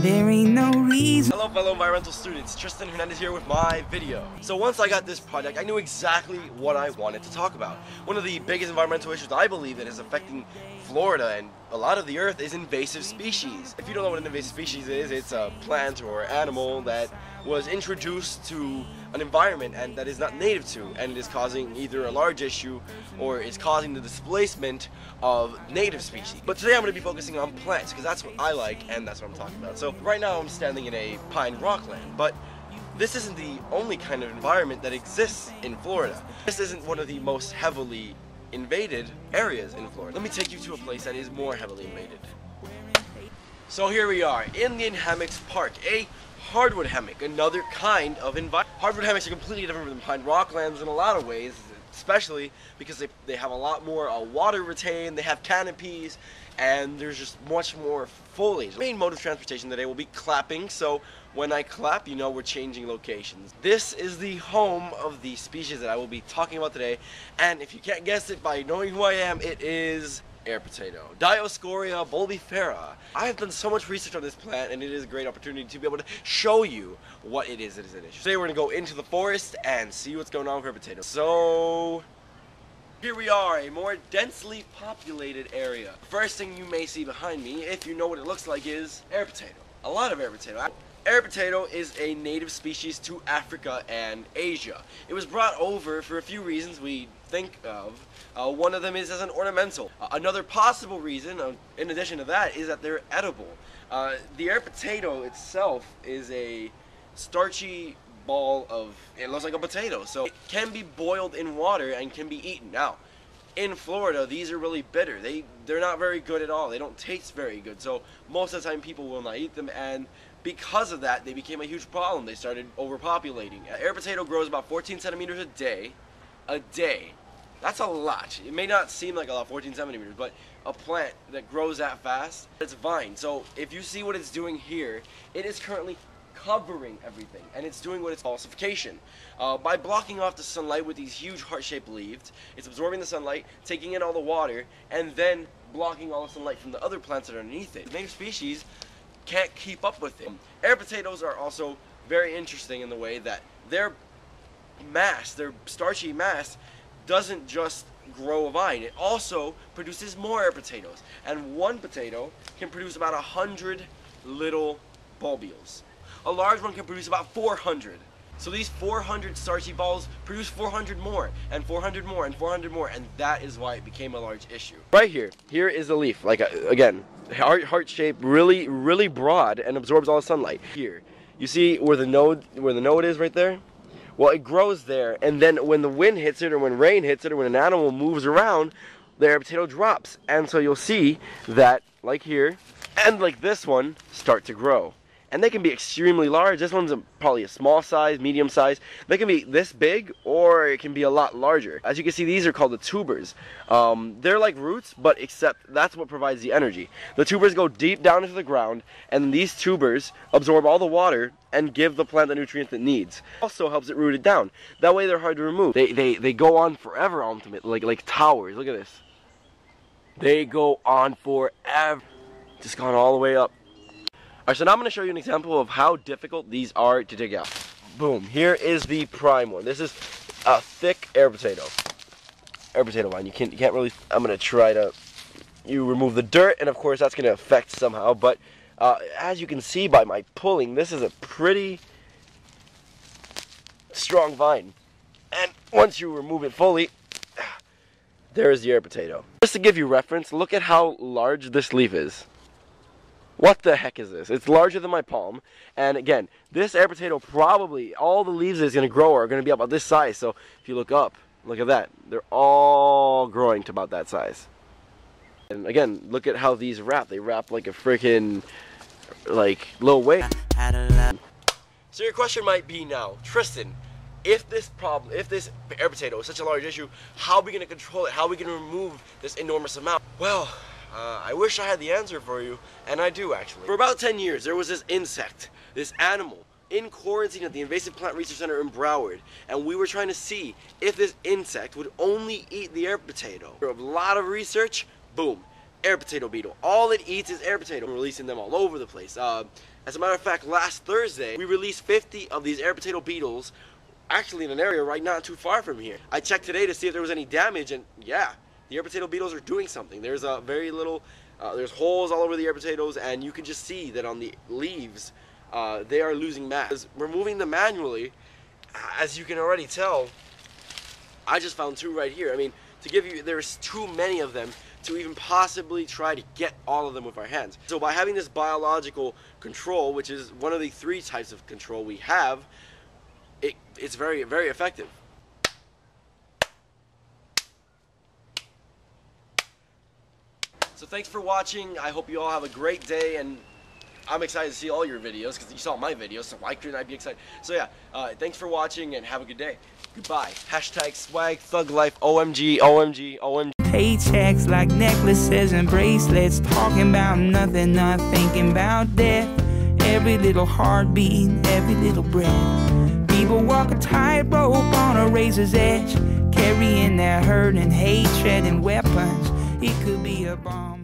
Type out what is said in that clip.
There ain't no reason. Hello fellow environmental students, Tristan Hernandez here with my video. So once I got this project, I knew exactly what I wanted to talk about. One of the biggest environmental issues I believe that is affecting Florida and a lot of the earth is invasive species. If you don't know what an invasive species is, it's a plant or animal that was introduced to an environment and that is not native to and it is causing either a large issue or is causing the displacement of native species. But today I'm going to be focusing on plants because that's what I like and that's what I'm talking about. So right now I'm standing in a pine rockland, but this isn't the only kind of environment that exists in Florida. This isn't one of the most heavily invaded areas in Florida. Let me take you to a place that is more heavily invaded. So here we are, Indian Hammocks Park, a hardwood hammock, another kind of environment. Hardwood hammocks are completely different from pine rocklands in a lot of ways, especially because they, they have a lot more uh, water retained, they have canopies, and there's just much more foliage. The main mode of transportation today will be clapping, so when I clap, you know we're changing locations. This is the home of the species that I will be talking about today, and if you can't guess it by knowing who I am, it is air potato, Dioscorea bulbifera. I have done so much research on this plant and it is a great opportunity to be able to show you what it is that is an issue. Today we're to go into the forest and see what's going on with air potato. So, here we are, a more densely populated area. First thing you may see behind me, if you know what it looks like, is air potato. A lot of air potato. Air potato is a native species to Africa and Asia. It was brought over for a few reasons we think of. Uh, one of them is as an ornamental. Uh, another possible reason, uh, in addition to that, is that they're edible. Uh, the air potato itself is a starchy ball of, it looks like a potato, so it can be boiled in water and can be eaten. Now, in Florida, these are really bitter. They, they're not very good at all. They don't taste very good, so most of the time people will not eat them, and because of that, they became a huge problem. They started overpopulating. Uh, air potato grows about 14 centimeters a day. A day. That's a lot. It may not seem like a lot, 14 centimeters, but a plant that grows that fast, it's vine. So if you see what it's doing here, it is currently covering everything, and it's doing what it's falsification. Uh, by blocking off the sunlight with these huge heart-shaped leaves, it's absorbing the sunlight, taking in all the water, and then blocking all the sunlight from the other plants that are underneath it. Native species can't keep up with it. Air potatoes are also very interesting in the way that their mass, their starchy mass, doesn't just grow a vine. It also produces more air potatoes. And one potato can produce about a hundred little bulbils. A large one can produce about 400. So these 400 starchy balls produce 400 more, and 400 more, and 400 more, and that is why it became a large issue. Right here, here is a leaf, like, a, again, heart, heart shape, really, really broad, and absorbs all the sunlight. Here, you see where the node, where the node is right there? Well, it grows there, and then when the wind hits it, or when rain hits it, or when an animal moves around, their potato drops. And so you'll see that, like here, and like this one, start to grow and they can be extremely large. This one's a, probably a small size, medium size. They can be this big, or it can be a lot larger. As you can see, these are called the tubers. Um, they're like roots, but except that's what provides the energy. The tubers go deep down into the ground, and these tubers absorb all the water and give the plant the nutrients it needs. Also helps it root it down. That way they're hard to remove. They, they, they go on forever ultimately, like, like towers. Look at this. They go on forever. Just gone all the way up. Alright, so now I'm going to show you an example of how difficult these are to dig out. Boom, here is the prime one. This is a thick air potato. Air potato vine. You can't, you can't really, I'm going to try to, you remove the dirt, and of course that's going to affect somehow, but uh, as you can see by my pulling, this is a pretty strong vine. And once you remove it fully, there is the air potato. Just to give you reference, look at how large this leaf is. What the heck is this? It's larger than my palm. And again, this air potato probably, all the leaves it's going to grow are going to be about this size. So if you look up, look at that. They're all growing to about that size. And again, look at how these wrap. They wrap like a freaking, like, little weight. So your question might be now, Tristan, if this problem, if this air potato is such a large issue, how are we going to control it? How are we going to remove this enormous amount? Well, uh, I wish I had the answer for you, and I do actually. For about 10 years, there was this insect, this animal, in quarantine at the Invasive Plant Research Center in Broward, and we were trying to see if this insect would only eat the air potato. A lot of research, boom, air potato beetle. All it eats is air potato. Releasing them all over the place. Uh, as a matter of fact, last Thursday, we released 50 of these air potato beetles actually in an area right not too far from here. I checked today to see if there was any damage, and yeah, the air potato beetles are doing something. There's a very little, uh, there's holes all over the air potatoes, and you can just see that on the leaves, uh, they are losing mass. Removing them manually, as you can already tell, I just found two right here. I mean, to give you, there's too many of them to even possibly try to get all of them with our hands. So by having this biological control, which is one of the three types of control we have, it, it's very, very effective. So thanks for watching. I hope you all have a great day and I'm excited to see all your videos because you saw my videos, so why couldn't I be excited? So yeah, uh, thanks for watching and have a good day. Goodbye. Hashtag swag thug life OMG OMG OMG. Paychecks like necklaces and bracelets, talking about nothing, not thinking about death. Every little heartbeat, every little breath. People walk a tightrope on a razor's edge, carrying their hurt and hatred and weapons. It could be a bomb.